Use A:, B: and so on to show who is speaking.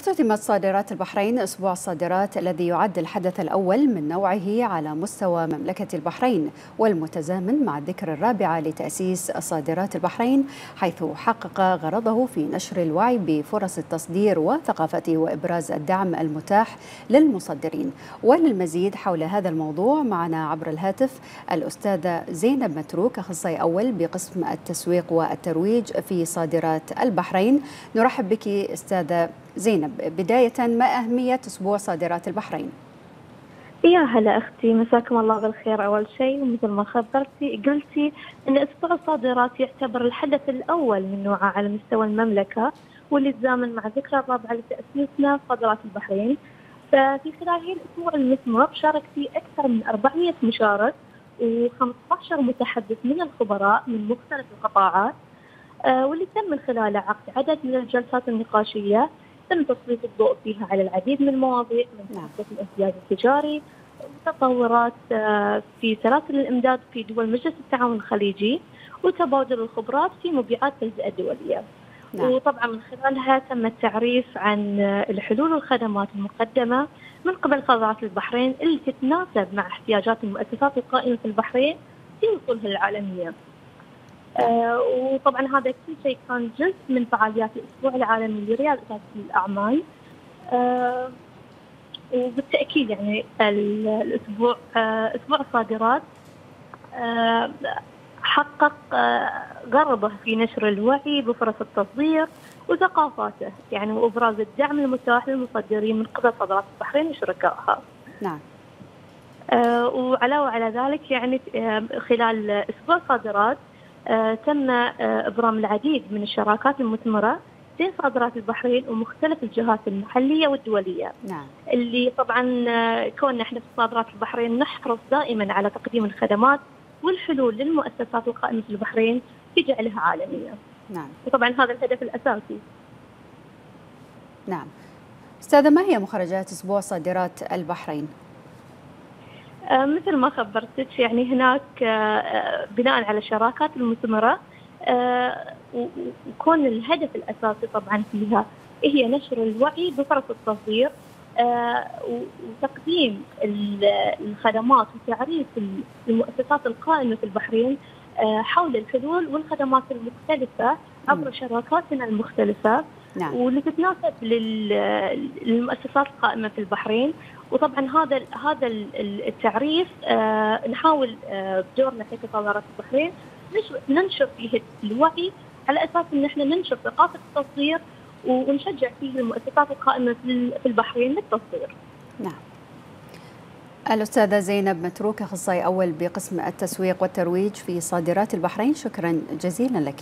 A: اختتمت صادرات البحرين أسبوع الصادرات الذي يعد الحدث الأول من نوعه على مستوى مملكة البحرين والمتزامن مع الذكرى الرابعة لتأسيس صادرات البحرين حيث حقق غرضه في نشر الوعي بفرص التصدير وثقافته وإبراز الدعم المتاح للمصدرين. وللمزيد حول هذا الموضوع معنا عبر الهاتف الأستاذة زينب متروك أخصائي أول بقسم التسويق والترويج في صادرات البحرين. نرحب بك أستاذة زينب بداية ما أهمية أسبوع صادرات البحرين؟
B: يا هلا أختي مساكم الله بالخير. أول شيء ومثل ما خبرتي قلتي إن أسبوع الصادرات يعتبر الحدث الأول من نوعه على مستوى المملكة واللي تزامن مع ذكرى الرابعة لتأسيسنا صادرات البحرين. ففي خلال الأسبوع المثمر شارك فيه أكثر من 400 مشارك و15 متحدث من الخبراء من مختلف القطاعات آه، واللي تم من خلاله عقد عدد من الجلسات النقاشية. تم تسليط الضوء فيها على العديد من المواضيع من نعم. الامتياز التجاري وتطورات آه، في سلاسل الإمداد في دول مجلس التعاون الخليجي وتبادل الخبرات في مبيعات التجزئه الدولية. نعم. وطبعا من خلالها تم التعريف عن الحلول والخدمات المقدمة من قبل صادرات البحرين اللي تتناسب مع احتياجات المؤسسات القائمة في البحرين في وصولها العالمية. آه وطبعا هذا كل شيء كان جزء من فعاليات الأسبوع العالمي لرياده الأعمال آه وبالتأكيد يعني الأسبوع آه أسبوع الصادرات حقق غرضه في نشر الوعي بفرص التصدير وثقافاته يعني وإبراز الدعم المتاح للمصدرين من قبل صادرات البحرين وشركائها.
A: نعم.
B: وعلاوة على ذلك يعني خلال أسبوع صادرات تم آه، إبرام العديد من الشراكات المثمرة بين صادرات البحرين ومختلف الجهات المحلية والدولية.
A: نعم.
B: اللي طبعا آه، كوننا إحنا في صادرات البحرين نحرص دائما على تقديم الخدمات والحلول للمؤسسات القائمة في البحرين في جعلها عالمية.
A: نعم.
B: وطبعا هذا الهدف الأساسي.
A: نعم. أستاذة ما هي مخرجات أسبوع صادرات البحرين؟
B: آه، مثل ما خبرتك يعني هناك آه، آه، بناء على الشراكات المثمرة وكون الهدف الأساسي طبعا فيها هي نشر الوعي بفرص التصدير وتقديم الخدمات وتعريف المؤسسات القائمة في البحرين حول الحلول والخدمات المختلفة عبر شراكاتنا المختلفة
A: نعم.
B: واللي تتناسب للمؤسسات القائمة في البحرين وطبعا هذا هذا التعريف آه نحاول آه بدورنا في صادرات البحرين ننشر فيه الوعي على أساس إن إحنا ننشر ثقافة التصدير ونشجع فيه المؤسسات القائمة في البحرين للتصدير.
A: نعم. الأستاذة زينب متروك أخصائي أول بقسم التسويق والترويج في صادرات البحرين شكرا جزيلا لك.